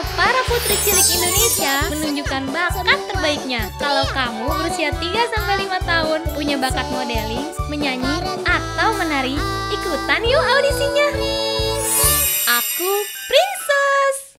setiap para putri cilik Indonesia menunjukkan bakat terbaiknya. Kalau kamu berusia 3-5 tahun punya bakat modeling, menyanyi, atau menari, ikutan yuk audisinya. Aku Prince.